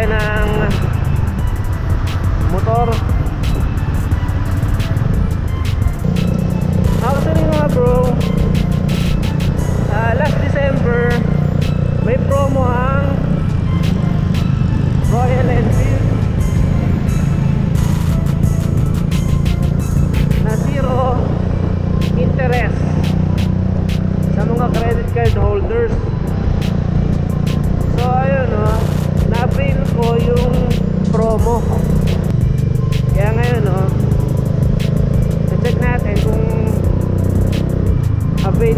tayo ng motor.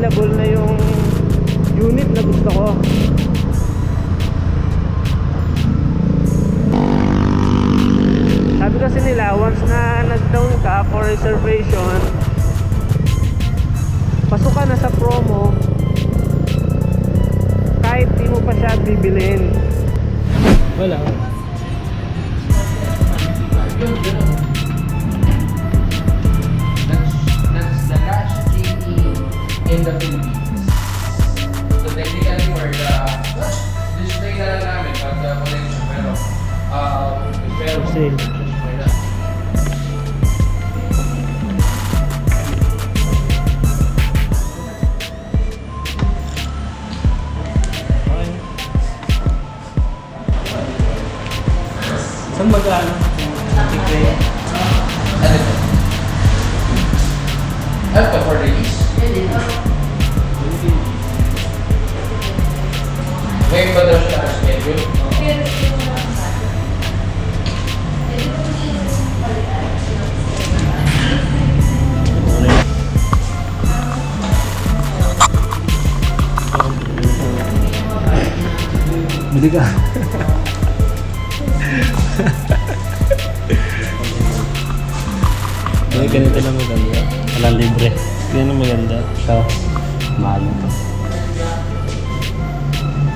Available na yung unit na gusto ko For sale. Bili ka. May ganito lang maganda. Walang libre. Yan ang maganda. Ito, mahal na to.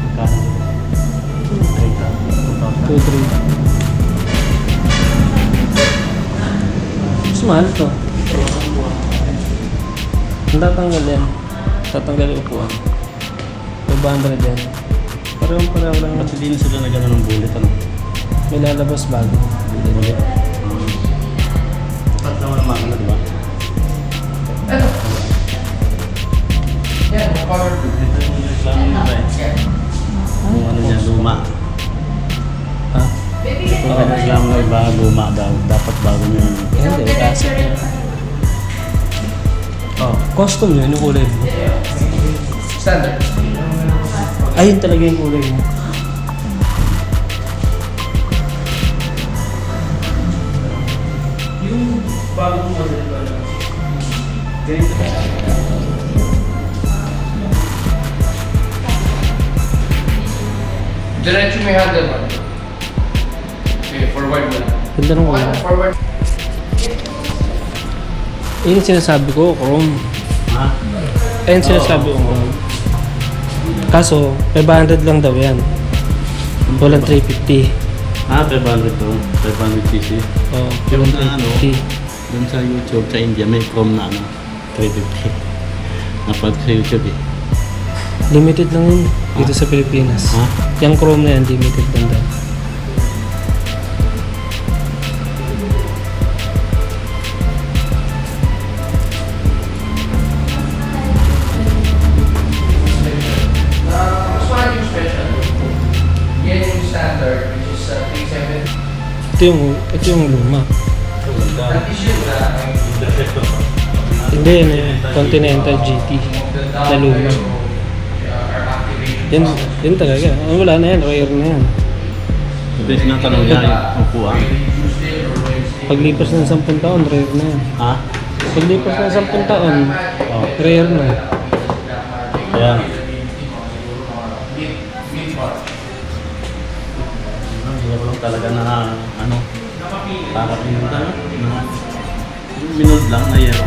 Magkano? 2, 3. Mas mahal to. Ang tatanggal yan. Tatanggal yung upuan. 500 yan. Parang pareho lang. Ba't hindi na sila nagano ng bullet ano? May lalabas bago. Bullet. Dapat naman ang makina, di ba? Ano? Yan, power to. Ito yung reklamo nila eh. Yan. Kung ano niya, luma. Ha? Kung ano reklamo na iba, luma daw. Dapat bago niya. Hindi, kasi. Oh, custom yun, yung kulay. Standard. Ayun talaga yung kulay mo. Yung bagong model ba na? Ganito. Diretso may handle ba? Okay, forward mo lang. Ganda ng One, kulay. forward. Ayun yung sinasabi ko, chrome. Ha? Ayun sinasabi ko, chrome. Kaso, 500 lang daw yan. Walang 350. Ah, 500 to. 500 cc. Oh, Yung na ano, 350. dun sa YouTube, sa India, may Chrome na ano, 350. Napag sa YouTube eh. Limited lang yun dito sa Pilipinas. Ha? Yung chrome na yan, limited lang daw. Ito yung, ito yung luma. Least yun Hindi, yan eh, Continental GT na luma. Yan, yan talaga. Ah, wala na yan, rare na yan. Ito yung sinatanong niya, yung upuan. Paglipas ng 10 taon, rare na yan. Ha? Paglipas ng 10 taon, Oh. rare na. Kaya, Mid- talaga na ano, para pinunta no? Na, minod lang na yero.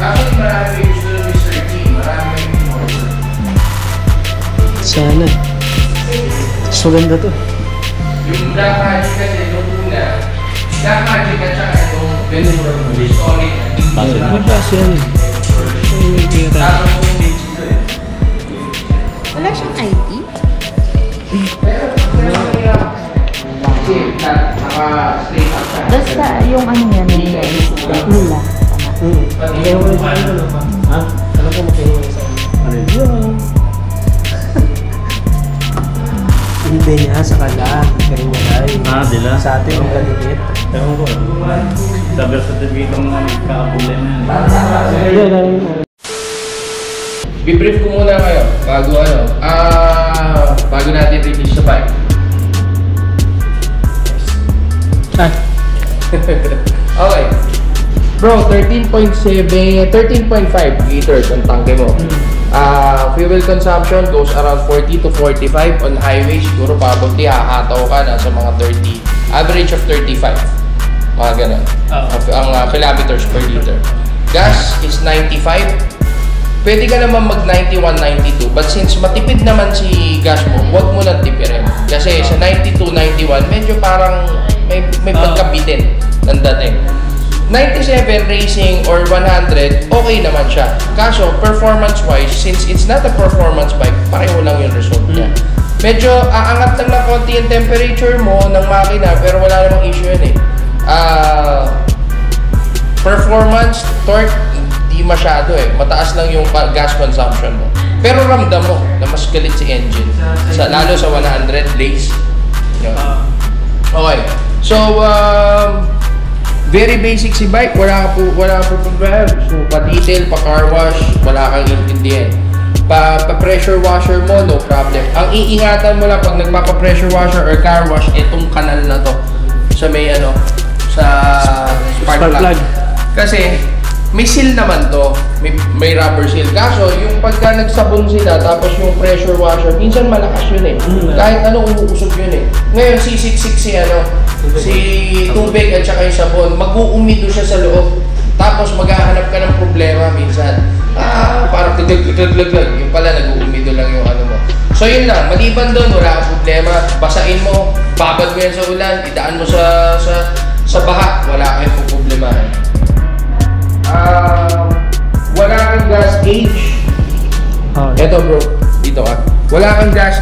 Actually, marami ng Mr. T. Marami yung order. sana. So ganda to. Yung Black Magic kasi, nung una, Black Magic at saka itong Ventura solid. Tira. Tapos, Wala siyang IT? Basta yung ano yan, yung nila. Hmm. Wala sa ano. Ha? Alam ko makinig sa ano. Ano? Hindi niya sa kala. Niya ay. Ah, dila. Sa atin ang kalikit. Ewan ko. Sa birth certificate ng kaapulan na yan. Ayun, ayun. Bibrief ko muna kayo bago ano, ah, Bro, 13.7, 13.5 liters ang tangke mo. Ah, fuel consumption goes around 40 to 45 on highway. Siguro probably hahataw ka na sa mga 30. Average of 35. Mga ganun. Ang, ang ah, kilometers per liter. Gas is 95. Pwede ka naman mag 91, 92. But since matipid naman si gas mo, huwag mo nang tipirin. Kasi sa 92, 91, medyo parang may, may pagkabitin ng dating. 97 racing or 100, okay naman siya. Kaso, performance-wise, since it's not a performance bike, pareho lang yung result niya. Medyo aangat lang na konti yung temperature mo ng makina, pero wala namang issue yun eh. Ah, performance, torque, di masyado eh. Mataas lang yung gas consumption mo. Pero ramdam mo na mas galit si engine. Sa, lalo sa 100 lace. Yun. Okay. So, um, very basic si bike. Wala ka po, wala ka po problema. So, pa-detail, pa-car wash, wala kang intindihan. Pa, pa-pressure washer mo, no problem. Ang iingatan mo lang pag nagpapa-pressure washer or car wash, itong kanal na to. Sa may ano, sa spark, Spark plug. plug. Kasi, may seal naman to. May, may rubber seal. Kaso, yung pagka nagsabon sila, tapos yung pressure washer, minsan malakas yun eh. Mm. Kahit ano, umuusog yun eh. Ngayon, sisiksik si ano, si tubig at saka yung sabon, mag-uumido siya sa loob. Tapos maghahanap ka ng problema minsan. Ah, parang tuglag-tuglag-tuglag. Yung pala, nag-uumido lang yung ano mo. So yun lang, maliban doon, wala kang problema. Basain mo, babad mo yan sa ulan, idaan mo sa sa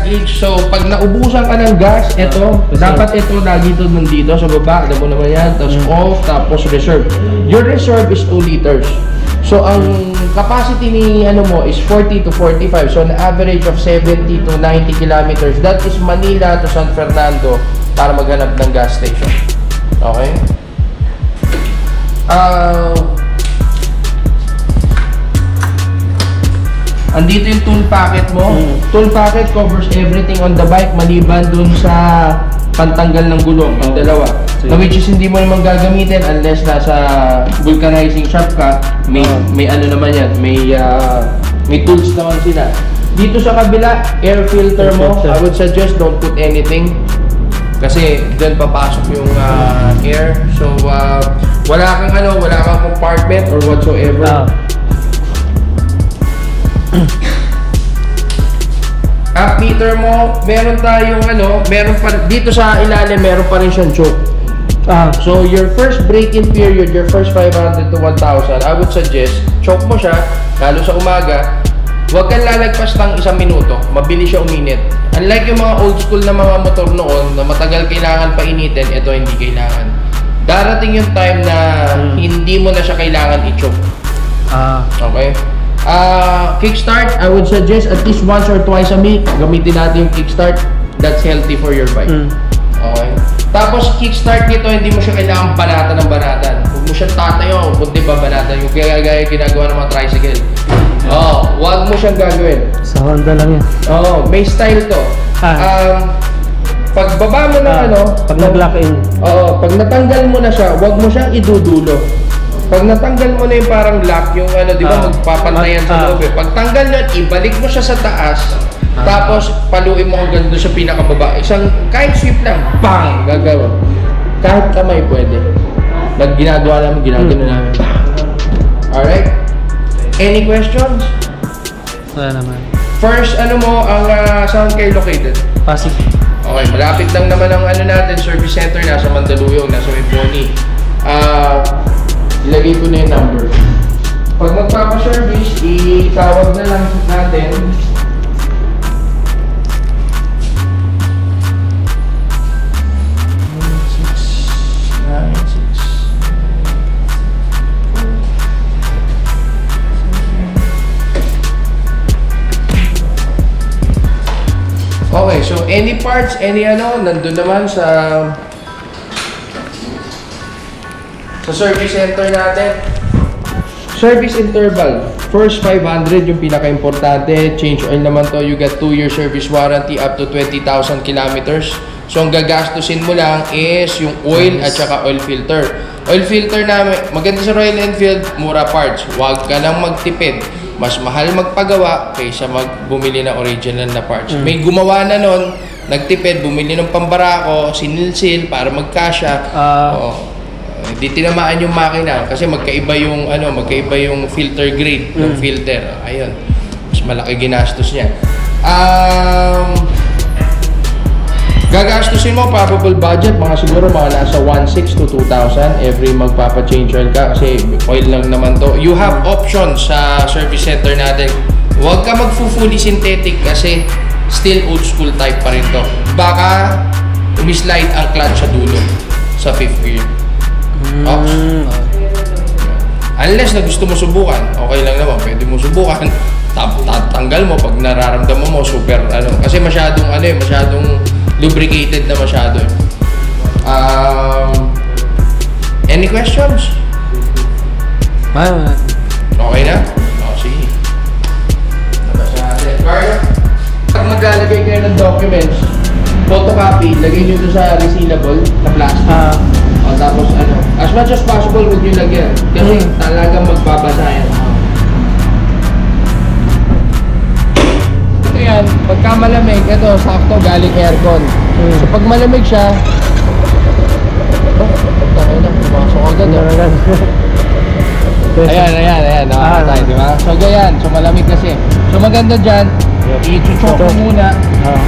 Gauge. So, pag naubusan ka ng gas, eto, Reserve. dapat ito lagi ito nandito sa baba. Alam mo naman yan. Tapos off, tapos reserve. Your reserve is 2 liters. So, ang capacity ni ano mo is 40 to 45. So, an average of 70 to 90 kilometers. That is Manila to San Fernando para maghanap ng gas station. Okay? Ah... Andito yung tool packet mo. Mm. Tool packet covers everything on the bike maliban dun sa pantanggal ng gulong, yung Oh. dalawa. Na which is hindi mo naman gagamitin unless nasa vulcanizing shop ka. May Oh. may ano naman yan, may ah, may tools naman sila. Dito sa kabila, air filter mo. I would suggest don't put anything kasi doon papasok yung ah, air. So ah, wala kang ano, wala kang compartment or whatsoever. ah, Up meter mo, meron tayong ano, meron pa dito sa ilalim meron pa rin siyang choke. ah, So your first break-in period, your first 500 to 1,000, I would suggest choke mo siya lalo sa umaga. Huwag kang lalagpas ng isang minuto. Mabilis siya uminit. Unlike yung mga old school na mga motor noon na matagal kailangan painitin, ito hindi kailangan. Darating yung time na Hmm. hindi mo na siya kailangan i-choke. ah, Okay? Ah, kickstart, I would suggest at least once or twice a week, gamitin natin yung kickstart. That's healthy for your bike. mm, Okay? Tapos, kickstart nito, hindi mo siya kailangan banatan ng banatan. Huwag mo siyang tatayo, kundi ba banatan yung kaya gaya ginagawa ng mga tricycle. Oo, huwag mo siyang gagawin. sa Honda lang yan. Oo, may style to. Ah. Um, pag baba mo ng Ah, ano, pag nag-lock in. Oo, pag natanggal mo na siya, huwag mo siyang idudulo. Pag natanggal mo na yung parang lock, yung ano, di ba, Ah. magpapantayan sa Ah. loob eh. Pag tanggal nun, ibalik mo siya sa taas, Ah. tapos paluin mo hanggang doon sa pinakababa. Isang, kahit sweep lang, bang, gagawin. Kahit kamay pwede. Nag ginagawa namin, ginagawa Hmm. namin. Alright? Any questions? Wala naman. First, ano mo, ang ah, saan kayo located? Pasig. Okay, malapit lang naman ang ano natin, service center, nasa Mandaluyong, nasa Pony. Ah, ilagay ko na yung number. Pag magpapa-service, itawag na lang natin. Six, nine, six. Okay, so any parts, any ano, nandun naman sa sa service center natin. Service interval. First 500 yung pinaka-importante. Change oil naman to. You get 2 year service warranty up to 20,000 kilometers. So ang gagastusin mo lang is yung oil at saka oil filter. Oil filter namin, maganda sa Royal Enfield, mura parts. Huwag ka lang magtipid. Mas mahal magpagawa kaysa magbumili ng original na parts. May gumawa na nun, nagtipid, bumili ng pambarako, sinilsil para magkasya. Ah. Oo. Hindi tinamaan yung makina kasi magkaiba yung ano, magkaiba yung filter grade ng filter. Ayun. Mas malaki ginastos niya. Um, Gagastusin mo probable budget mga siguro mga nasa 1.6 to 2,000 every magpapa-change oil ka kasi oil lang naman to. You have options sa service center natin. Huwag ka mag-fully synthetic kasi still old school type pa rin to. Baka umislide ang clutch sa dulo sa fifth gear. Ops. Unless na gusto mo subukan, okay lang naman, pwede mo subukan. Tap, tap, tanggal mo pag nararamdaman mo super ano kasi masyadong ano eh, masyadong lubricated na masyado. eh. Um, any questions? Ah, Okay na? O, sige. Nabasa natin. Carlo, pag maglalagay kayo ng documents, photocopy, lagay nyo doon sa resealable na plastic. ah, O, tapos ano, as much as possible huwag nyo lagyan. Kasi talagang magbabasa yan. Ito yan, pagka malamig, ito, sakto galing aircon. So pag malamig siya, oh, tayo na, pumasok agad. oh. Ayan, ayan, ayan. Ah, Nakakatay, di ba? So, ganyan. So, malamig kasi. So, maganda dyan, i-choke mo muna. ah.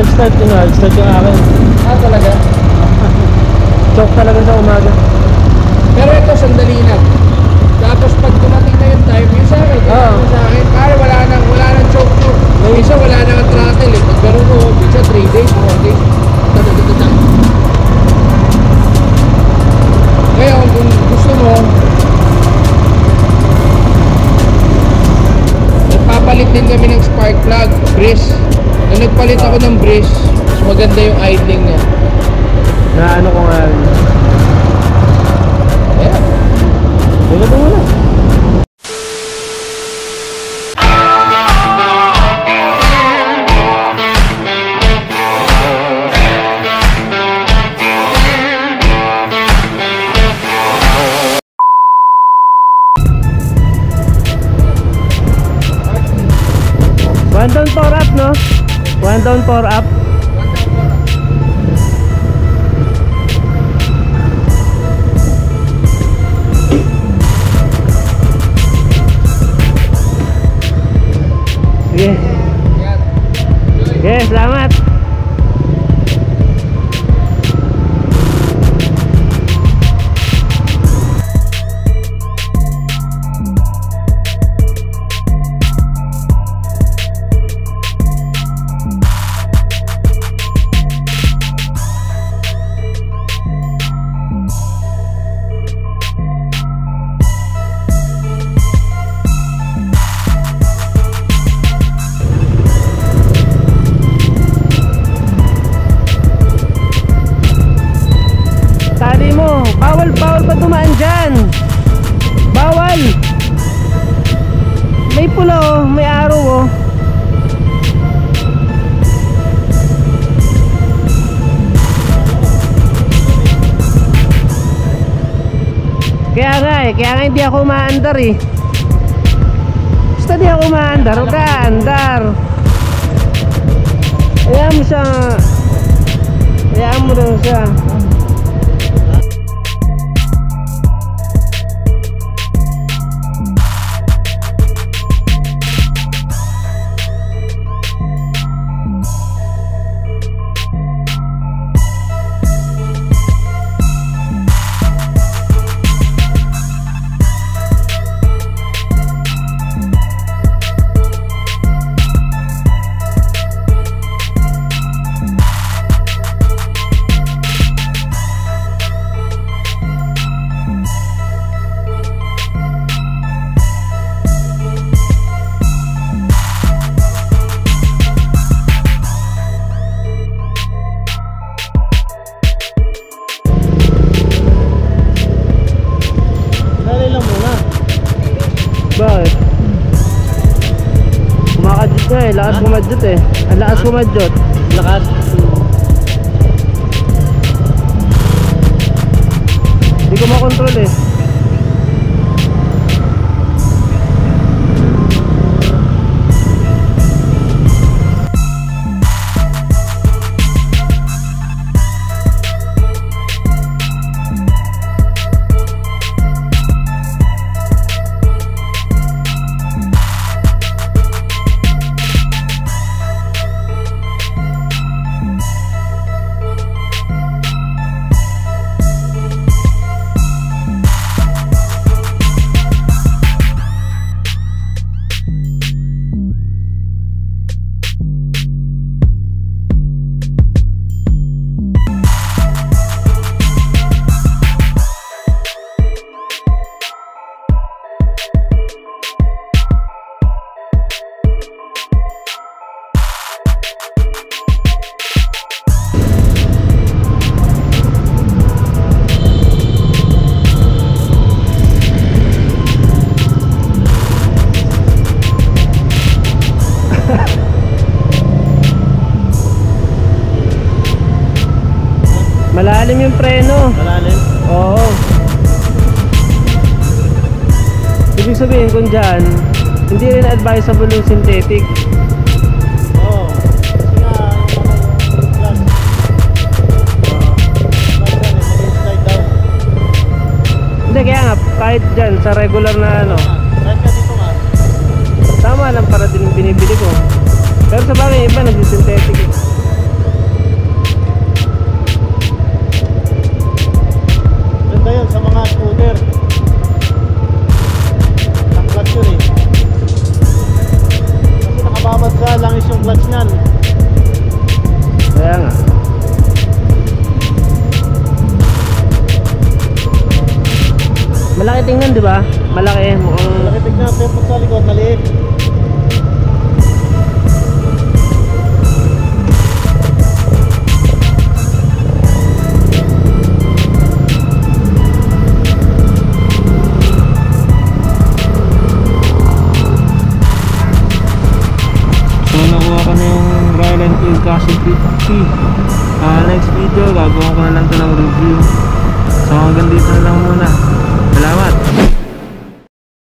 Hard start yun, hard start yung akin. Ah, talaga? Choke talaga sa umaga. Pero ito, sandali lang. Tapos pag dumating na yung time, yung sa akin, Oo. yung sa akin, pare wala nang, wala nang choke choke. Minsan wala nang throttle eh. Pag ganun mo, minsan 3 days, 4 days. Tatatatata. Ngayon, kung gusto mo, nagpapalit din kami ng spark plug, breeze. Nung nagpalit ako ng breeze, mas maganda yung idling niya. Na ano ko nga. Ayan. Wala ba wala? Four up, no? One down, four up. Sige. Sige, salamat. Nga hindi ako umaandar eh. umaandar, huwag ka andar. Hayaan mo siya. Hayaan mo lang siya. Eh. Ang dyan, hindi rin advisable yung synthetic. Oo. Kasi nga, yung glass. Mag-slide down. Hindi, kaya nga, kahit dyan, sa regular na ano, Kahit ka dito nga. tama lang para din binibili ko. Pero sa bagay, iba nag-synthetic eh. Sa mga Malaki tingnan, di ba? Malaki. Mukhang... Malaki tignan, pero pag sa likod, maliit.